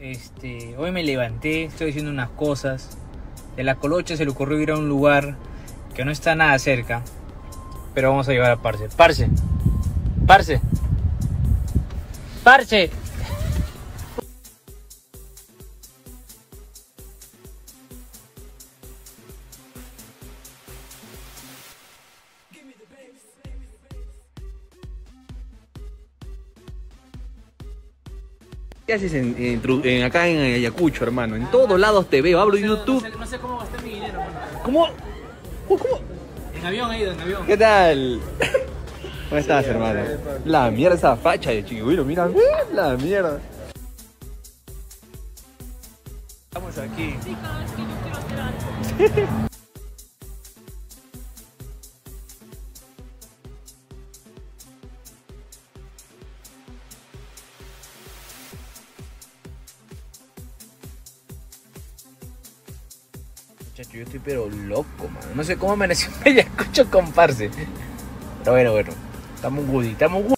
este, hoy me levanté, estoy haciendo unas cosas. De la colocha se le ocurrió ir a un lugar que no está nada cerca. Pero vamos a llevar a Parce. Parce. Parce. Parce. ¿Qué haces en, en Tru- en- acá en Ayacucho, hermano? En todos lados te veo, abro YouTube. No sé cómo gastar mi dinero, mano. ¿Cómo? ¿Cómo? cómo? En avión he ido, en avión. ¿Qué tal? ¿Cómo estás, hermano? La mierda esa facha de chiquibuelo, mira, la mierda. Estamos aquí. Muchacho, yo estoy pero loco, mano. No sé cómo amaneció un Ayacucho con Parce. Pero bueno, bueno. Estamos goody, estamos goody.